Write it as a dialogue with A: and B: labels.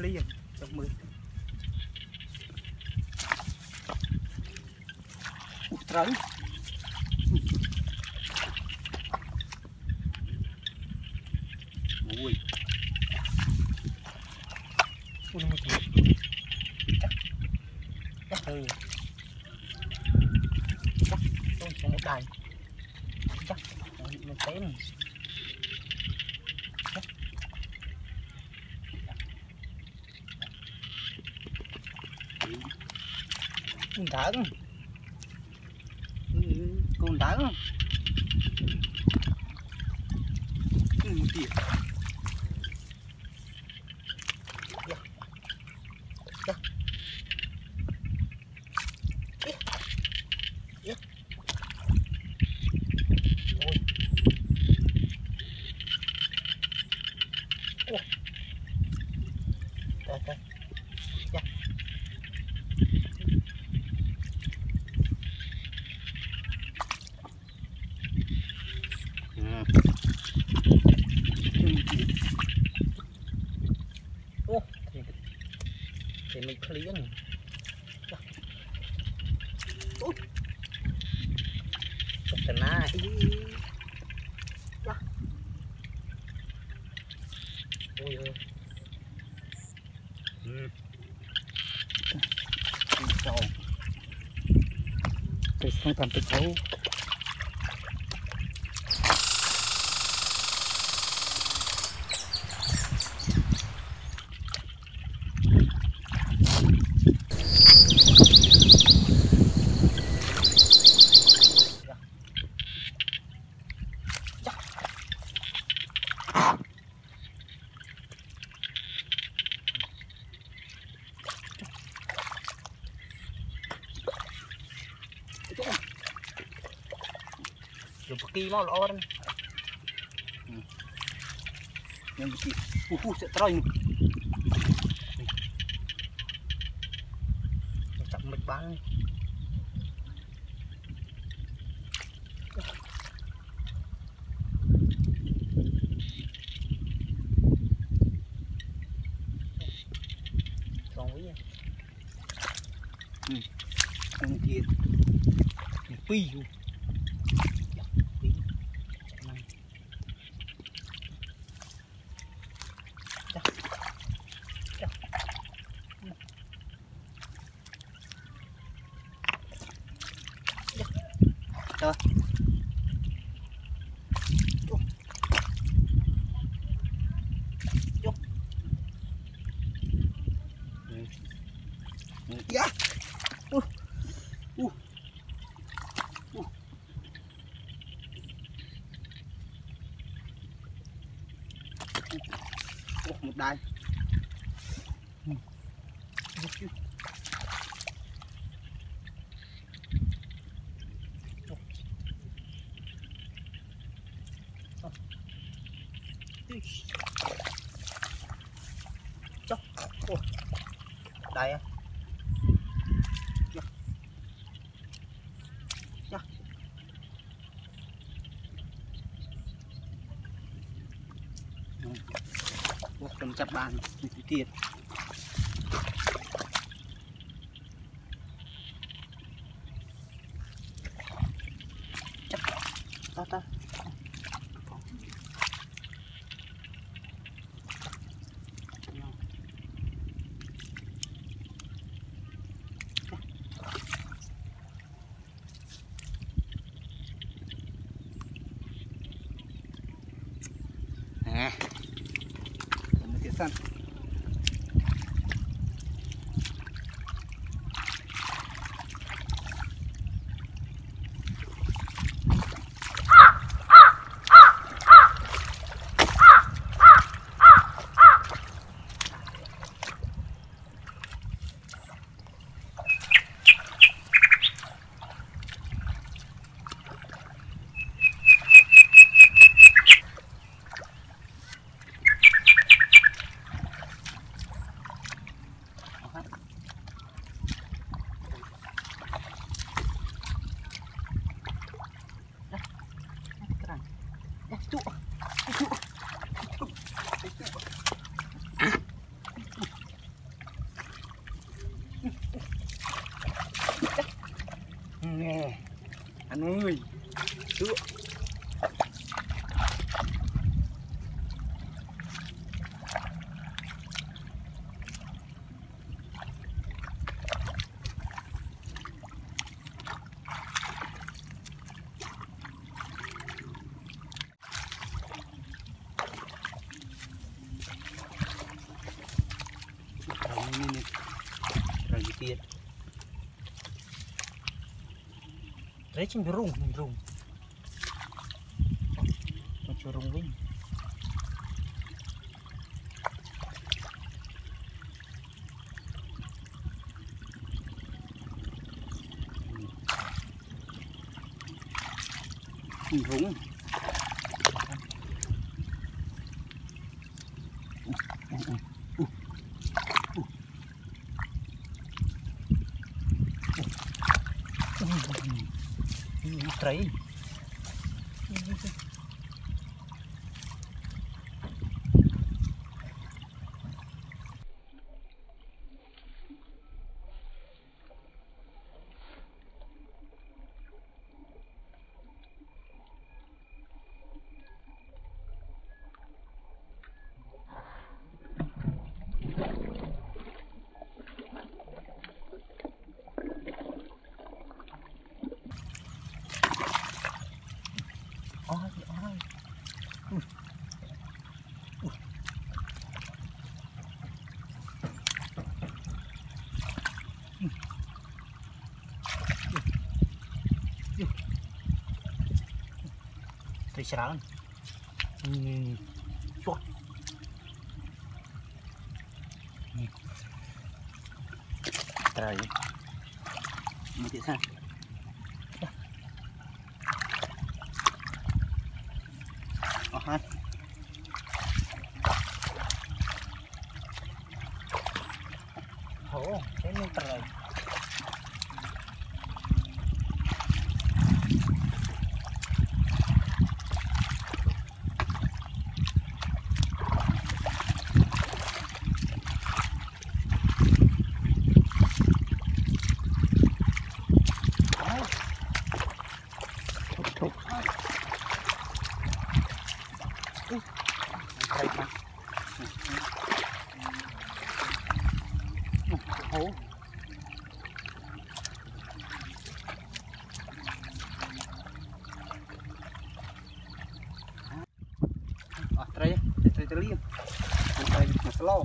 A: ភ្លៀងចុះមើលអូត្រូវអូយអូនមកចាក់ទៅចាក់ទៅជាមួយដៃចាក់មកទៅ con đỡ con. Đỡ một kìa លេខភ្លៀងអូកណាអីចាអូយទៅស្ងតាមទឹកទៅ beki mau lor. Yang beki. Pupu uhuh, ini. bạn ơi. Còn quý ừ. kia. Pi luôn. Rồi. Dạ. Uh. Uh. Uh, một đài. Chốc. Đây á. Dạ. Dạ. Cầm chặt bàn tiền chắc nè mình sẽ săn Nè. anh ơi Chưa. Rồi, nè, Этим рум, рум. Тут что, рум, рум? Rúng Mm-hmm. e traí. Tuh serangan. Ini. Terakhir. Sana. Mahan. Oo, oh, yan yung try. ត្រីខ្លះហូអស់ត្រីត្រីតលៀមត្រីមកស្លោ